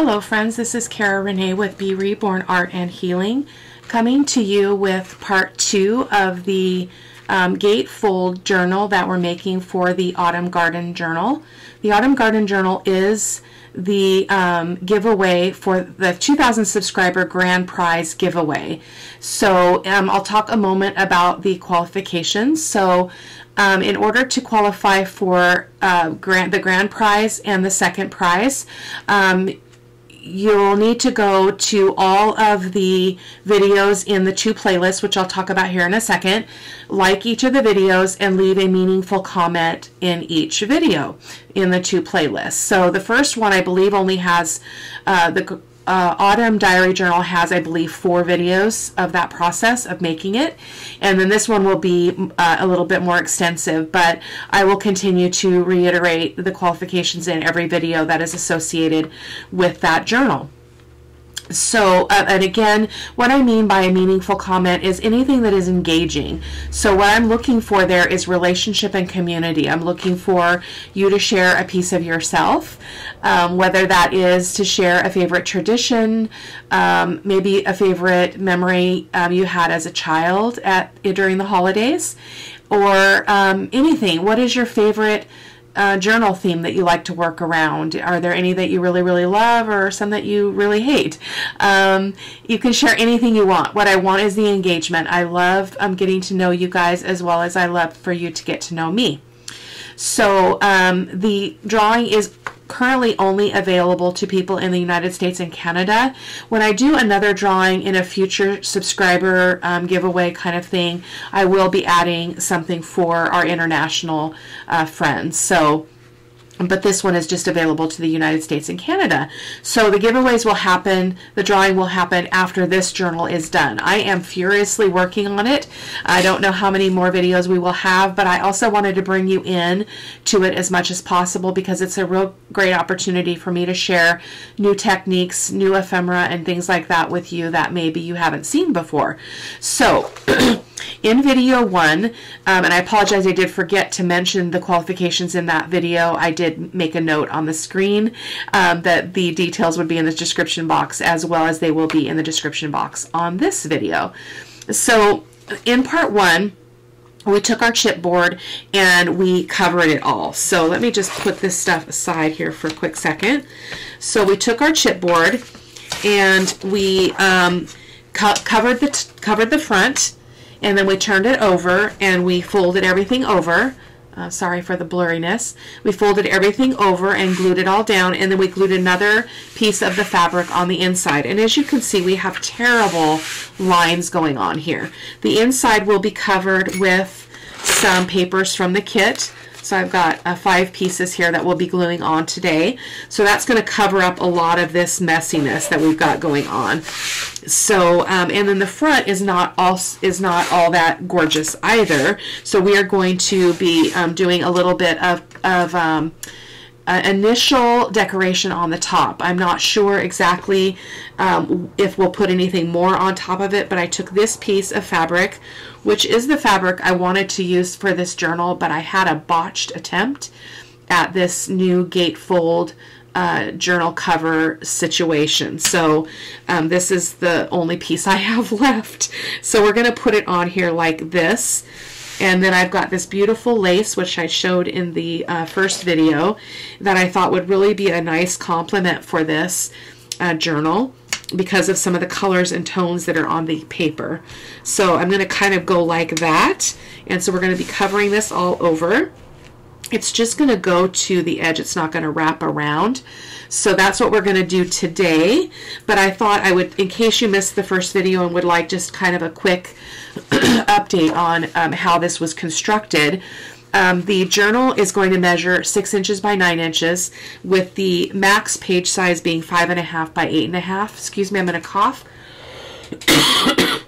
Hello friends, this is Cara-Renee with B.Reborn Art and Healing coming to you with part two of the um, gatefold journal that we're making for the Autumn Garden Journal. The Autumn Garden Journal is the um, giveaway for the 2000 subscriber grand prize giveaway. So um, I'll talk a moment about the qualifications. So um, in order to qualify for uh, grant, the grand prize and the second prize, um, you'll need to go to all of the videos in the two playlists, which I'll talk about here in a second, like each of the videos and leave a meaningful comment in each video in the two playlists. So the first one I believe only has uh, the uh, Autumn Diary Journal has, I believe, four videos of that process of making it. And then this one will be uh, a little bit more extensive, but I will continue to reiterate the qualifications in every video that is associated with that journal. So, uh, and again, what I mean by a meaningful comment is anything that is engaging. So, what I'm looking for there is relationship and community. I'm looking for you to share a piece of yourself, um, whether that is to share a favorite tradition, um, maybe a favorite memory um, you had as a child at during the holidays, or um, anything. What is your favorite? Uh, journal theme that you like to work around? Are there any that you really, really love or some that you really hate? Um, you can share anything you want. What I want is the engagement. I love um, getting to know you guys as well as I love for you to get to know me. So um, the drawing is currently only available to people in the United States and Canada. When I do another drawing in a future subscriber um, giveaway kind of thing, I will be adding something for our international uh, friends. So but this one is just available to the United States and Canada. So the giveaways will happen, the drawing will happen after this journal is done. I am furiously working on it. I don't know how many more videos we will have, but I also wanted to bring you in to it as much as possible because it's a real great opportunity for me to share new techniques, new ephemera, and things like that with you that maybe you haven't seen before. So in video one, um, and I apologize, I did forget to mention the qualifications in that video. I did make a note on the screen um, that the details would be in the description box as well as they will be in the description box on this video. So in part one, we took our chipboard and we covered it all. So let me just put this stuff aside here for a quick second. So we took our chipboard and we um, co covered the covered the front and then we turned it over and we folded everything over. Uh, sorry for the blurriness. We folded everything over and glued it all down and then we glued another piece of the fabric on the inside. And as you can see, we have terrible lines going on here. The inside will be covered with some papers from the kit. So I've got uh, five pieces here that we'll be gluing on today. So that's going to cover up a lot of this messiness that we've got going on. So, um, and then the front is not all is not all that gorgeous either. So we are going to be um, doing a little bit of, of um, uh, initial decoration on the top. I'm not sure exactly um, if we'll put anything more on top of it, but I took this piece of fabric, which is the fabric I wanted to use for this journal, but I had a botched attempt at this new gatefold uh, journal cover situation. So um, this is the only piece I have left. So we're going to put it on here like this. And then I've got this beautiful lace, which I showed in the uh, first video, that I thought would really be a nice complement for this uh, journal because of some of the colors and tones that are on the paper. So I'm going to kind of go like that. And so we're going to be covering this all over. It's just going to go to the edge. It's not going to wrap around. So that's what we're going to do today. But I thought I would, in case you missed the first video and would like just kind of a quick update on um, how this was constructed, um, the journal is going to measure six inches by nine inches with the max page size being five and a half by eight and a half. Excuse me, I'm going to cough.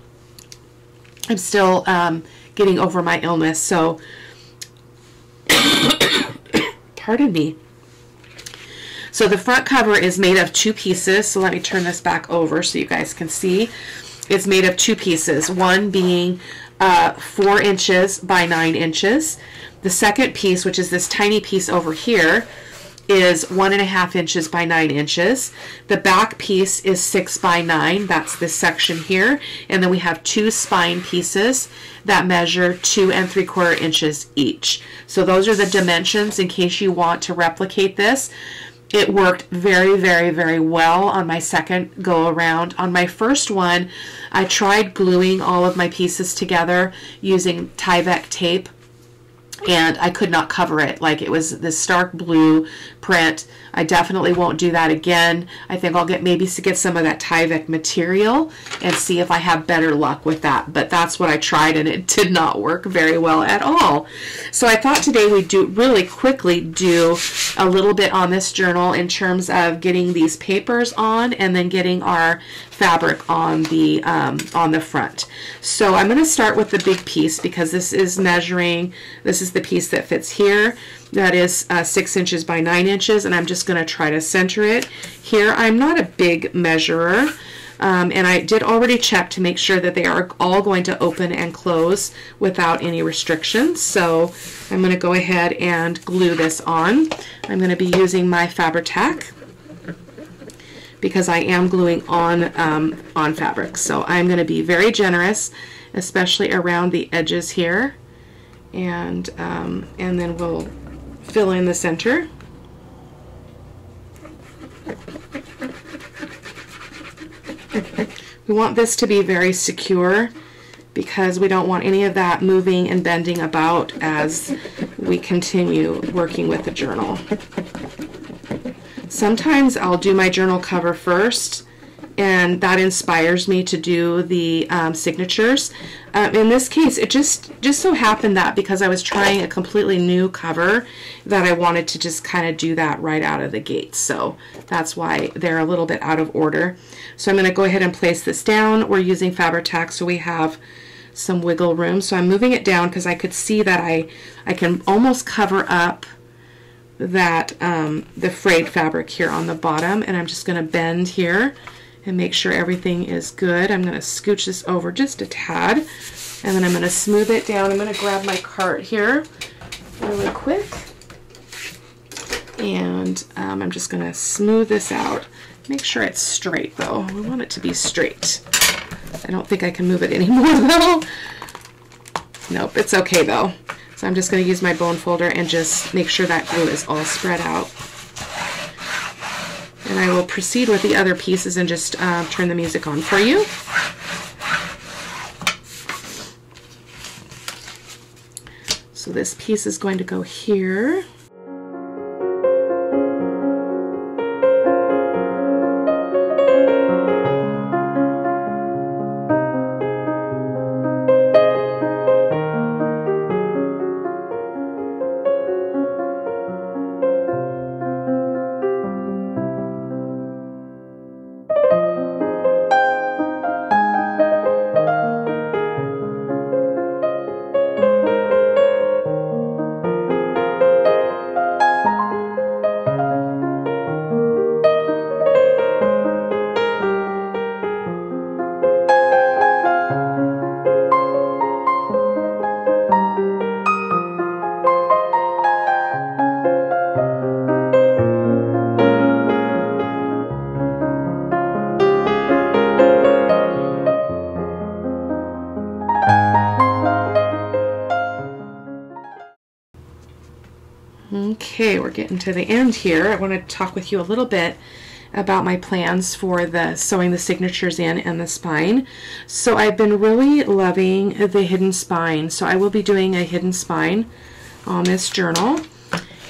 I'm still um, getting over my illness, so pardon me. So the front cover is made of two pieces. So let me turn this back over so you guys can see. It's made of two pieces, one being uh, four inches by nine inches. The second piece, which is this tiny piece over here, is one and a half inches by nine inches. The back piece is six by nine. That's this section here. And then we have two spine pieces that measure two and three quarter inches each. So those are the dimensions in case you want to replicate this. It worked very, very, very well on my second go around. On my first one, I tried gluing all of my pieces together using Tyvek tape and I could not cover it. Like it was this stark blue print. I definitely won't do that again. I think I'll get maybe get some of that Tyvek material and see if I have better luck with that. But that's what I tried and it did not work very well at all. So I thought today we'd do really quickly do a little bit on this journal in terms of getting these papers on and then getting our fabric on the um, on the front. So I'm going to start with the big piece because this is measuring, this is the piece that fits here. That is uh, six inches by nine inches and I'm just going to try to center it. Here I'm not a big measurer. Um, and I did already check to make sure that they are all going to open and close without any restrictions. So I'm going to go ahead and glue this on. I'm going to be using my Fabri-Tac because I am gluing on, um, on fabric. So I'm going to be very generous, especially around the edges here. And, um, and then we'll fill in the center. We want this to be very secure because we don't want any of that moving and bending about as we continue working with the journal. Sometimes I'll do my journal cover first and that inspires me to do the um, signatures. Um, in this case, it just just so happened that because I was trying a completely new cover that I wanted to just kind of do that right out of the gate. So that's why they're a little bit out of order. So I'm going to go ahead and place this down. We're using Fabri-Tac, so we have some wiggle room. So I'm moving it down because I could see that I, I can almost cover up that um, the frayed fabric here on the bottom and I'm just going to bend here and make sure everything is good. I'm going to scooch this over just a tad and then I'm going to smooth it down. I'm going to grab my cart here really quick and um, I'm just going to smooth this out. Make sure it's straight though. We want it to be straight. I don't think I can move it anymore though. Nope, it's okay though. So I'm just going to use my bone folder and just make sure that glue is all spread out. And I will proceed with the other pieces and just uh, turn the music on for you. So this piece is going to go here. Getting to the end here. I want to talk with you a little bit about my plans for the sewing the signatures in and the spine. So I've been really loving the hidden spine. So I will be doing a hidden spine on this journal.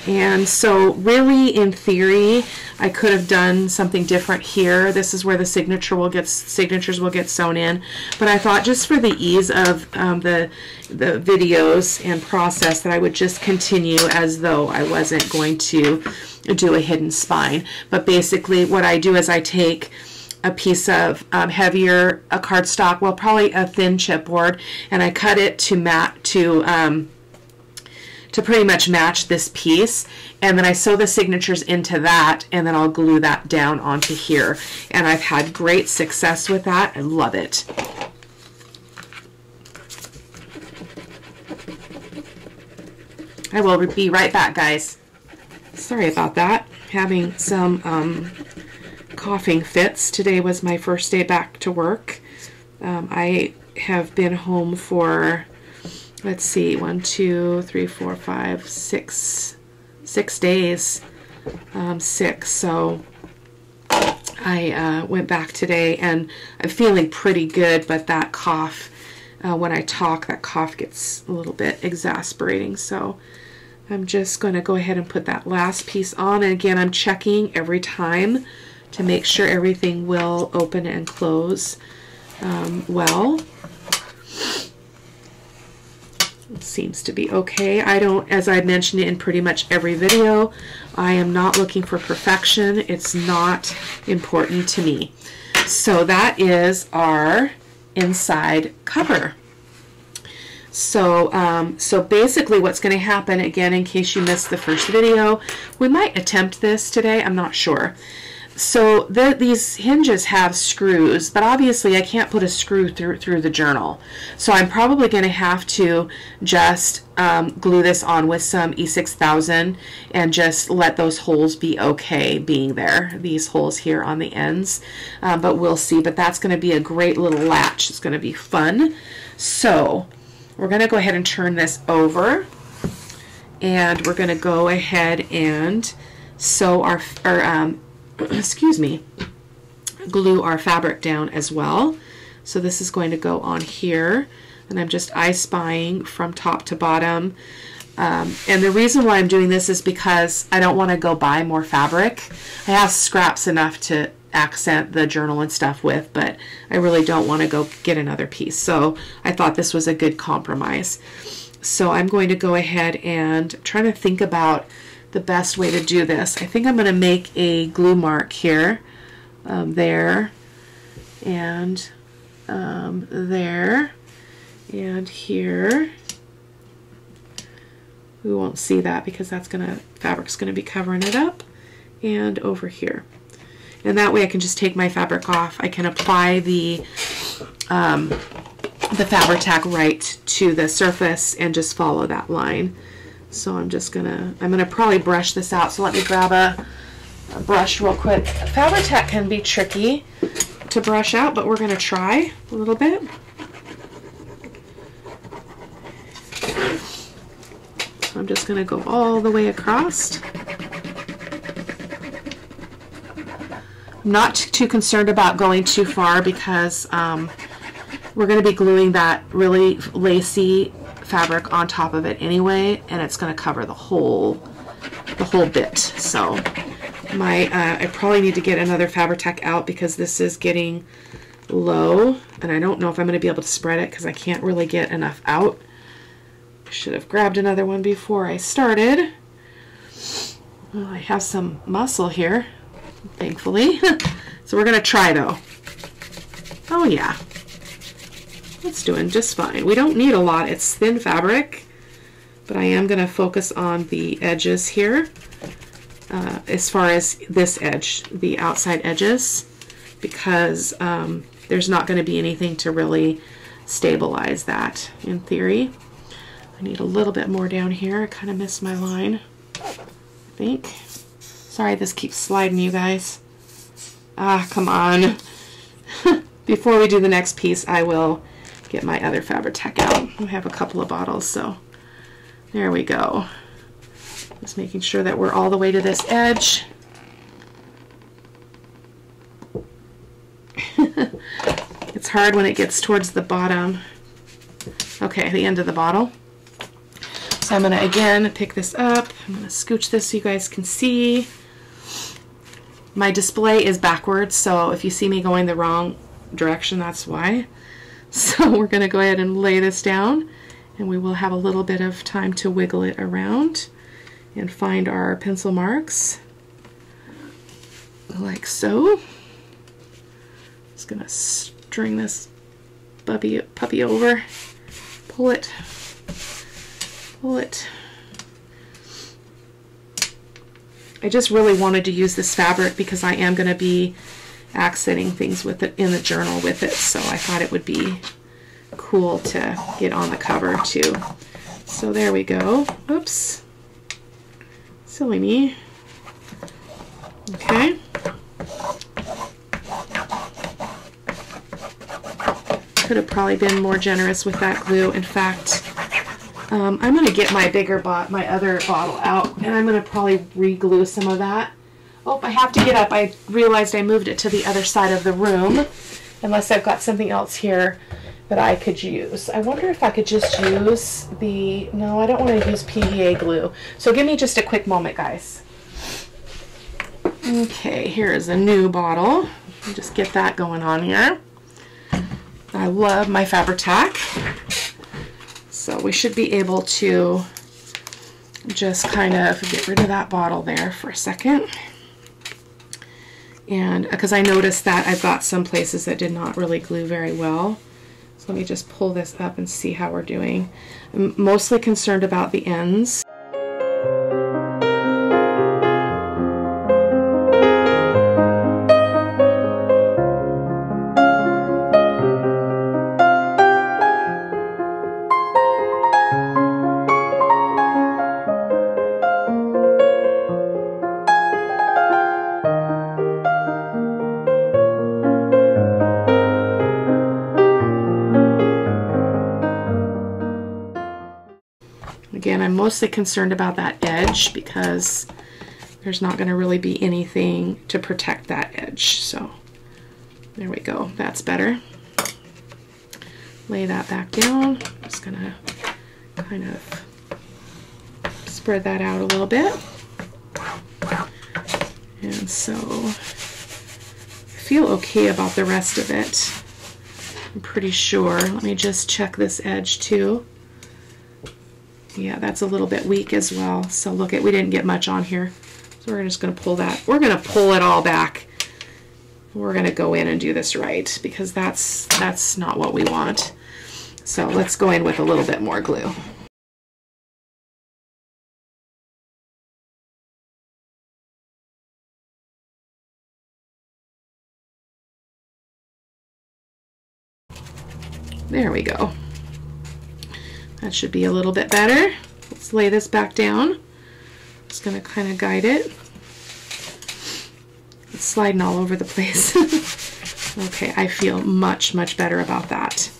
And so really in theory, I could have done something different here. This is where the signature will get signatures will get sewn in. But I thought just for the ease of um, the, the videos and process that I would just continue as though I wasn't going to do a hidden spine. But basically what I do is I take a piece of um, heavier a cardstock, well probably a thin chipboard, and I cut it to mat to um, to pretty much match this piece. And then I sew the signatures into that and then I'll glue that down onto here. And I've had great success with that. I love it. I will be right back guys. Sorry about that. Having some um, coughing fits. Today was my first day back to work. Um, I have been home for, let's see, one, two, three, four, five, six, six days. Um, six. So I uh, went back today and I'm feeling pretty good, but that cough, uh, when I talk, that cough gets a little bit exasperating. So I'm just going to go ahead and put that last piece on. And again, I'm checking every time to make sure everything will open and close um, well. Seems to be okay. I don't, as I mentioned in pretty much every video, I am not looking for perfection. It's not important to me. So that is our inside cover. So, um, so basically what's going to happen, again, in case you missed the first video, we might attempt this today, I'm not sure. So the, these hinges have screws, but obviously I can't put a screw through, through the journal. So I'm probably going to have to just um, glue this on with some E6000 and just let those holes be okay being there, these holes here on the ends. Um, but we'll see, but that's going to be a great little latch. It's going to be fun. So we're going to go ahead and turn this over and we're going to go ahead and sew our, our um, excuse me, glue our fabric down as well. So this is going to go on here and I'm just I spying from top to bottom. Um, and the reason why I'm doing this is because I don't want to go buy more fabric. I have scraps enough to accent the journal and stuff with, but I really don't want to go get another piece. So I thought this was a good compromise. So I'm going to go ahead and try to think about the best way to do this. I think I'm going to make a glue mark here, um, there, and um, there, and here. We won't see that because that's going to, fabric's going to be covering it up, and over here. And that way I can just take my fabric off. I can apply the um, the Fabri-Tac right to the surface and just follow that line. So I'm just gonna, I'm gonna probably brush this out. So let me grab a, a brush real quick. Fabri-Tac can be tricky to brush out, but we're gonna try a little bit. So I'm just gonna go all the way across. I'm not too concerned about going too far because um, we're going to be gluing that really lacy fabric on top of it anyway, and it's going to cover the whole the whole bit. So my uh, I probably need to get another Fabri-Tac out because this is getting low, and I don't know if I'm going to be able to spread it because I can't really get enough out. I should have grabbed another one before I started. Well, I have some muscle here, thankfully. so we're going to try though. Oh yeah, it's doing just fine. We don't need a lot. It's thin fabric, but I am going to focus on the edges here uh, as far as this edge, the outside edges, because um, there's not going to be anything to really stabilize that in theory. I need a little bit more down here. I kind of missed my line, I think. Sorry, this keeps sliding, you guys. Ah, come on. Before we do the next piece, I will get my other Fabri-Tac out. I have a couple of bottles, so there we go. Just making sure that we're all the way to this edge. it's hard when it gets towards the bottom. Okay, the end of the bottle. So I'm going to, again, pick this up. I'm going to scooch this so you guys can see. My display is backwards, so if you see me going the wrong direction, that's why. So we're going to go ahead and lay this down and we will have a little bit of time to wiggle it around and find our pencil marks like so. Just going to string this puppy, puppy over, pull it, pull it. I just really wanted to use this fabric because I am going to be accenting things with it in the journal with it, so I thought it would be cool to get on the cover too. So there we go. Oops. Silly me. Okay. Could have probably been more generous with that glue. In fact, um, I'm going to get my bigger bot, my other bottle out, and I'm going to probably re-glue some of that. Oh, I have to get up. I realized I moved it to the other side of the room, unless I've got something else here that I could use. I wonder if I could just use the, no, I don't want to use PVA glue. So give me just a quick moment, guys. Okay, here is a new bottle. Just get that going on here. I love my Fabri-Tac. So we should be able to just kind of get rid of that bottle there for a second. And uh, because I noticed that I've got some places that did not really glue very well. So let me just pull this up and see how we're doing. I'm mostly concerned about the ends. Mostly concerned about that edge because there's not going to really be anything to protect that edge. So there we go. That's better. Lay that back down. I'm Just going to kind of spread that out a little bit. And so I feel okay about the rest of it. I'm pretty sure. Let me just check this edge too. Yeah, that's a little bit weak as well. So look at, we didn't get much on here. So we're just going to pull that. We're going to pull it all back. We're going to go in and do this right because that's that's not what we want. So let's go in with a little bit more glue. There we go. That should be a little bit better. Let's lay this back down. Just going to kind of guide it. It's sliding all over the place. okay, I feel much, much better about that.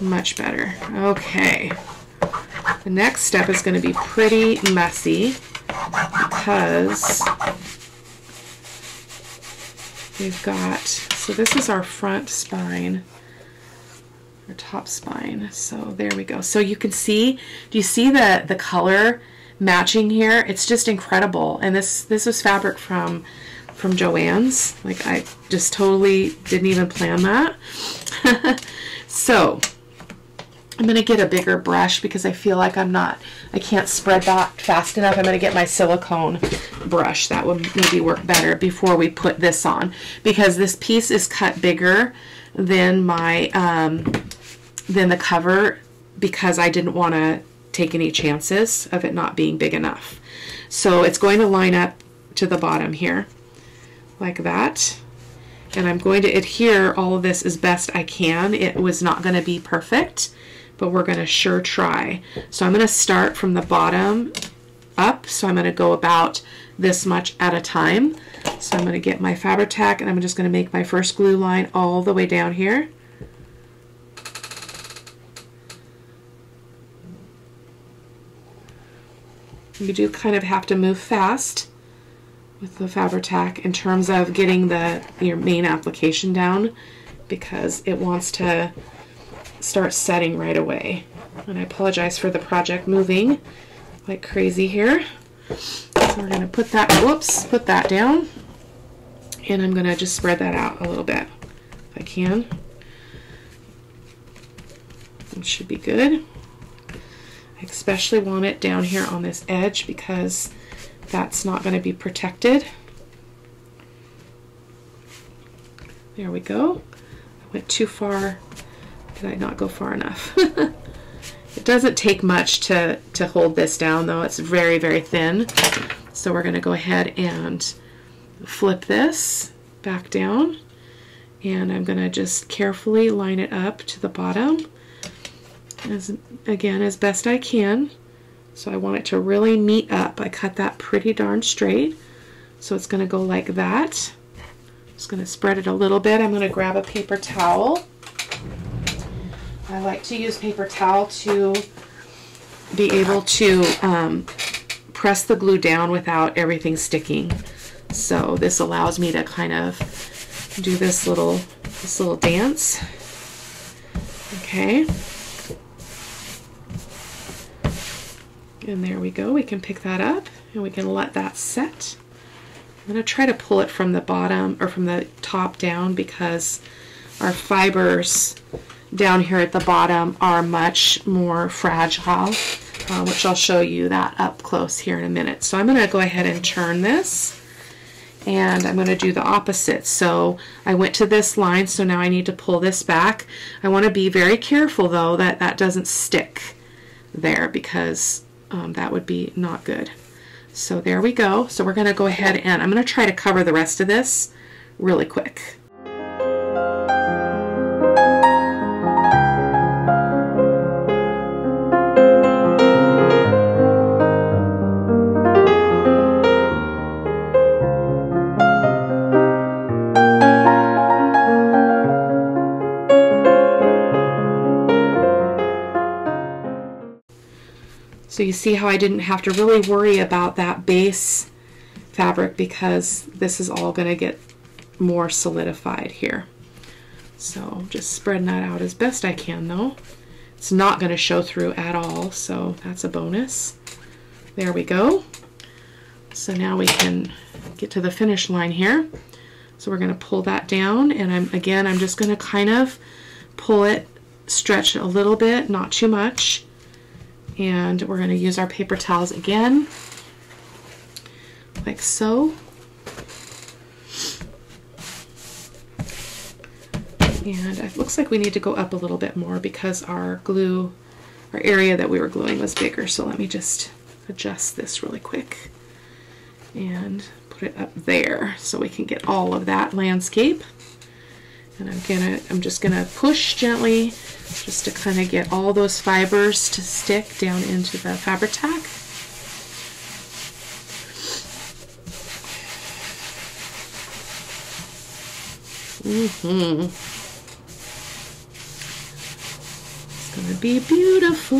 Much better. Okay. The next step is going to be pretty messy because we've got, so this is our front spine or top spine. So there we go. So you can see, do you see the, the color matching here? It's just incredible. And this, this was fabric from, from Joann's. Like I just totally didn't even plan that. so I'm going to get a bigger brush because I feel like I'm not, I can't spread that fast enough. I'm going to get my silicone brush. That would maybe work better before we put this on because this piece is cut bigger than my um, than the cover because I didn't want to take any chances of it not being big enough. So it's going to line up to the bottom here like that. And I'm going to adhere all of this as best I can. It was not going to be perfect, but we're going to sure try. So I'm going to start from the bottom up. So I'm going to go about this much at a time. So I'm going to get my Fabri-Tac and I'm just going to make my first glue line all the way down here. You do kind of have to move fast with the Fabri-Tac in terms of getting the your main application down because it wants to start setting right away. And I apologize for the project moving like crazy here. So we're going to put that, whoops, put that down. And I'm going to just spread that out a little bit if I can. It should be good. Especially want it down here on this edge because that's not going to be protected. There we go. I went too far. Did I not go far enough? it doesn't take much to, to hold this down though. It's very, very thin. So we're going to go ahead and flip this back down. And I'm going to just carefully line it up to the bottom as again as best I can. So I want it to really meet up. I cut that pretty darn straight. So it's going to go like that. Just going to spread it a little bit. I'm going to grab a paper towel. I like to use paper towel to be able to um, press the glue down without everything sticking. So this allows me to kind of do this little this little dance. Okay. And there we go. We can pick that up and we can let that set. I'm going to try to pull it from the bottom or from the top down because our fibers down here at the bottom are much more fragile, uh, which I'll show you that up close here in a minute. So I'm going to go ahead and turn this and I'm going to do the opposite. So I went to this line, so now I need to pull this back. I want to be very careful though that that doesn't stick there because um, that would be not good. So there we go. So we're going to go ahead and I'm going to try to cover the rest of this really quick. See how I didn't have to really worry about that base fabric because this is all going to get more solidified here. So just spreading that out as best I can though. It's not going to show through at all, so that's a bonus. There we go. So now we can get to the finish line here. So we're going to pull that down and I'm again I'm just going to kind of pull it, stretch it a little bit, not too much and we're going to use our paper towels again like so. And it looks like we need to go up a little bit more because our glue our area that we were gluing was bigger. So let me just adjust this really quick and put it up there so we can get all of that landscape. And I'm gonna I'm just gonna push gently just to kind of get all those fibers to stick down into the Fabri-Tac. Mm-hmm. It's gonna be beautiful,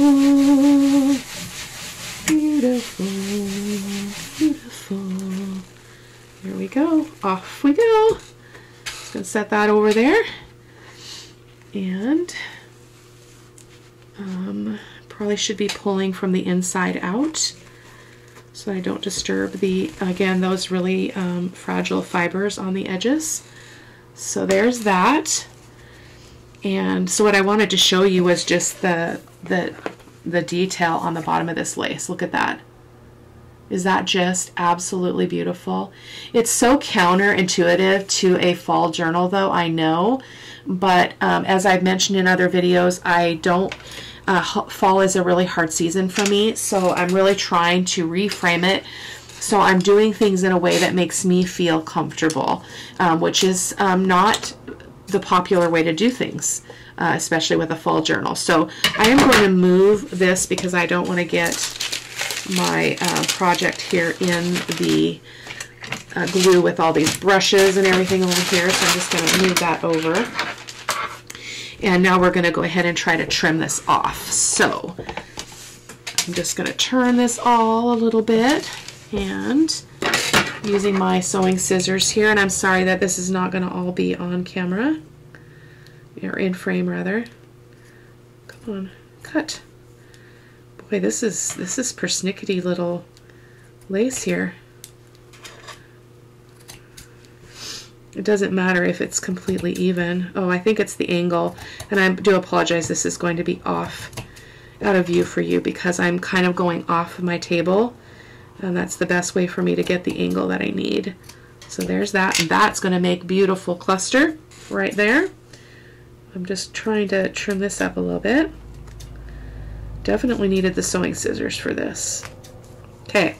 beautiful, beautiful. There we go. Off we go. Just gonna set that over there. And um, probably should be pulling from the inside out so I don't disturb the, again, those really um, fragile fibers on the edges. So there's that. And so what I wanted to show you was just the, the, the detail on the bottom of this lace. Look at that. Is that just absolutely beautiful? It's so counterintuitive to a fall journal though, I know. But um, as I've mentioned in other videos, I don't uh, fall is a really hard season for me, so I'm really trying to reframe it. So I'm doing things in a way that makes me feel comfortable, um, which is um, not the popular way to do things, uh, especially with a fall journal. So I am going to move this because I don't want to get my uh, project here in the uh, glue with all these brushes and everything over here. So I'm just going to move that over. And now we're going to go ahead and try to trim this off. So I'm just going to turn this all a little bit and using my sewing scissors here. And I'm sorry that this is not going to all be on camera or in frame rather. Come on, cut. Boy, this is this is persnickety little lace here. It doesn't matter if it's completely even. Oh, I think it's the angle. And I do apologize, this is going to be off out of view for you because I'm kind of going off of my table. And that's the best way for me to get the angle that I need. So there's that. And that's going to make beautiful cluster right there. I'm just trying to trim this up a little bit. Definitely needed the sewing scissors for this. Okay.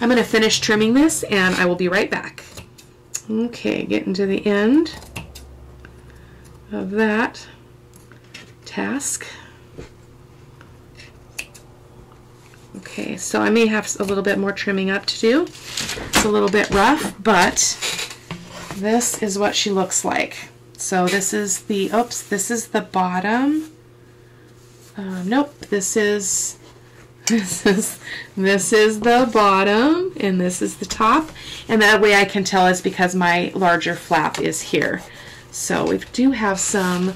I'm going to finish trimming this and I will be right back. Okay, getting to the end of that task. Okay, so I may have a little bit more trimming up to do. It's a little bit rough, but this is what she looks like. So this is the, oops, this is the bottom. Um, nope, this is, this is, this is the bottom and this is the top. And that way I can tell is because my larger flap is here. So we do have some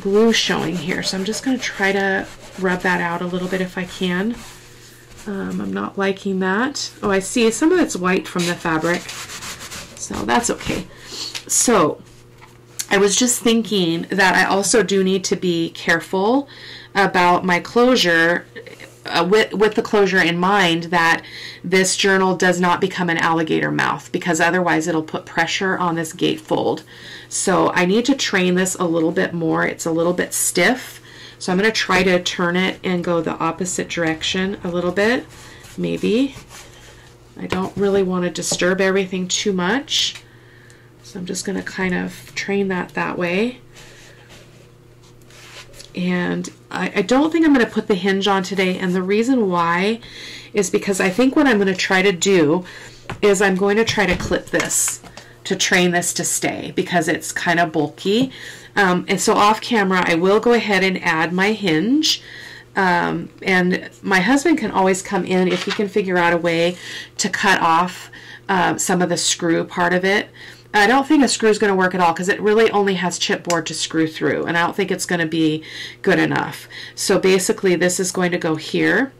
glue showing here. So I'm just going to try to rub that out a little bit if I can. Um, I'm not liking that. Oh, I see some of it's white from the fabric. So that's okay. So I was just thinking that I also do need to be careful about my closure uh, with, with the closure in mind that this journal does not become an alligator mouth because otherwise it'll put pressure on this gatefold. So I need to train this a little bit more. It's a little bit stiff. So I'm going to try to turn it and go the opposite direction a little bit, maybe. I don't really want to disturb everything too much. So I'm just going to kind of train that that way. And I, I don't think I'm going to put the hinge on today. And the reason why is because I think what I'm going to try to do is I'm going to try to clip this to train this to stay because it's kind of bulky. Um, and so off camera, I will go ahead and add my hinge. Um, and my husband can always come in if he can figure out a way to cut off uh, some of the screw part of it. I don't think a screw is going to work at all because it really only has chipboard to screw through and I don't think it's going to be good enough. So basically this is going to go here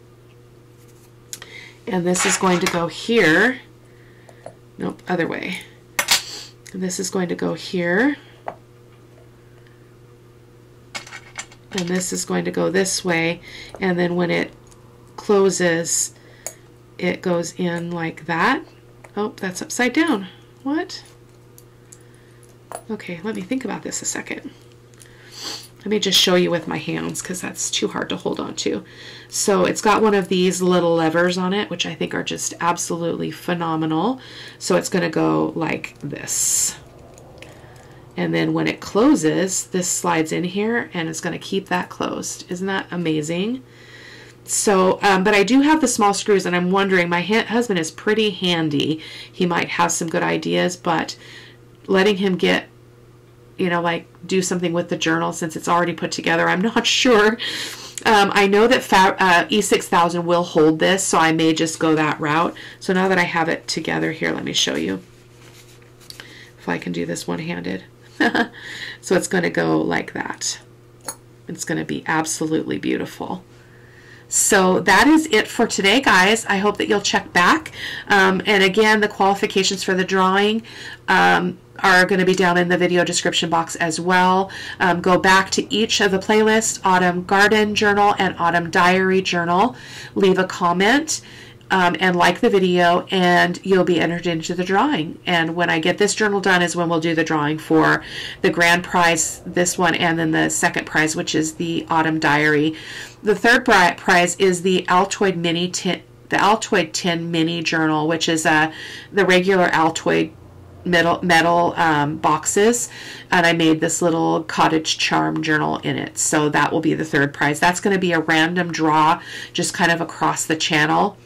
and this is going to go here. Nope, other way. And this is going to go here. And this is going to go this way. And then when it closes, it goes in like that. Oh, that's upside down. What? Okay, let me think about this a second. Let me just show you with my hands because that's too hard to hold on to. So it's got one of these little levers on it, which I think are just absolutely phenomenal. So it's going to go like this. And then when it closes, this slides in here and it's going to keep that closed. Isn't that amazing? So, um, but I do have the small screws and I'm wondering, my husband is pretty handy. He might have some good ideas, but letting him get you know, like do something with the journal since it's already put together. I'm not sure. Um, I know that uh, E6000 will hold this, so I may just go that route. So now that I have it together here, let me show you if I can do this one-handed. so it's going to go like that. It's going to be absolutely beautiful. So that is it for today, guys. I hope that you'll check back. Um, and again, the qualifications for the drawing um, are going to be down in the video description box as well. Um, go back to each of the playlists, Autumn Garden Journal and Autumn Diary Journal. Leave a comment. Um, and like the video and you'll be entered into the drawing and when I get this journal done is when we'll do the drawing for the grand prize this one and then the second prize which is the autumn diary the third prize is the Altoid Mini tin, the Altoid Tin Mini Journal, which is uh, the regular Altoid metal metal um, boxes and I made this little cottage charm journal in it so that will be the third prize that's going to be a random draw just kind of across the channel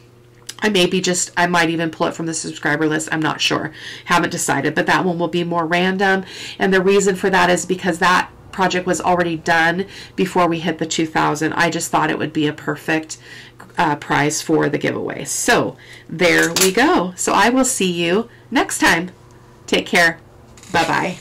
I maybe just I might even pull it from the subscriber list I'm not sure haven't decided but that one will be more random and the reason for that is because that project was already done before we hit the 2000. I just thought it would be a perfect uh, prize for the giveaway. So there we go. So I will see you next time. Take care. Bye-bye.